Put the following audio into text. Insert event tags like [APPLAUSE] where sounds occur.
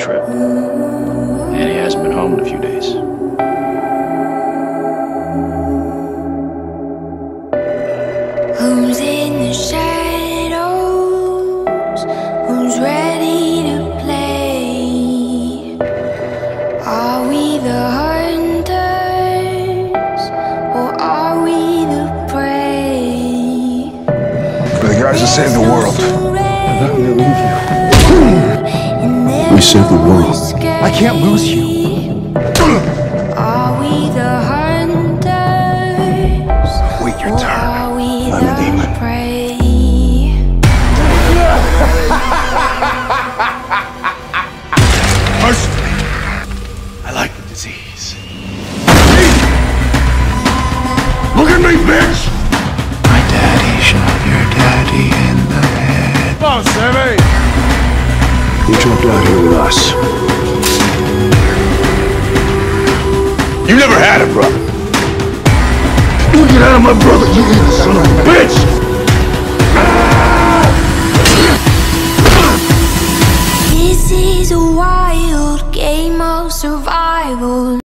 trip. And he hasn't been home in a few days. Who's in the shadows? Who's ready to play? Are we the hunters or are we the prey? We're the guys that saved the world. We saved the world. I can't lose you. Are we the hunters? Wait your turn. Are we I'm a the demon. [LAUGHS] prey? Personally, I like the disease. Look at me, bitch! My daddy shot your daddy in the head. Come on, Sammy! You jumped out here with us. You never had a brother. You get out of my brother, you little son of a bitch! This is a wild game of survival.